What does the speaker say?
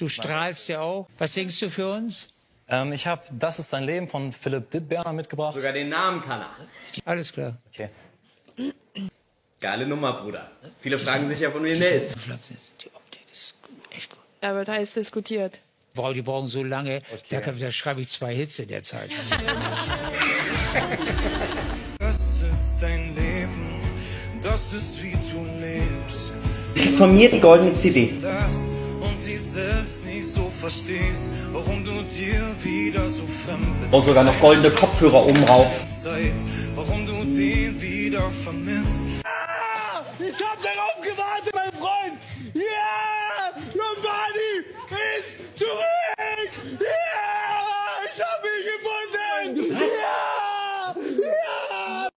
Du strahlst ja auch. Was singst du für uns? Ähm, ich habe Das ist dein Leben von Philipp Dittberner mitgebracht. Sogar den Namen kann er. Alles klar. Okay. Geile Nummer, Bruder. Viele fragen sich ja, von wem der ist. Die Optik ist echt gut. Da wird heiß diskutiert. Brauch- Die brauchen so lange, da, kann, da schreibe ich zwei Hits in der Zeit. Das ist dein Leben, das ist wie du lebst. Von mir die goldene CD. Das selbst nicht so verstehst, warum du dir wieder so fremd bist. Oh, sogar noch goldene Kopfhörer oben rauf. Warum du den wieder vermisst. Ah, ich hab darauf gewartet, mein Freund. Ja, yeah, Lombardi ist zurück. Ja, yeah, ich hab ihn gefunden. Ja. Yeah.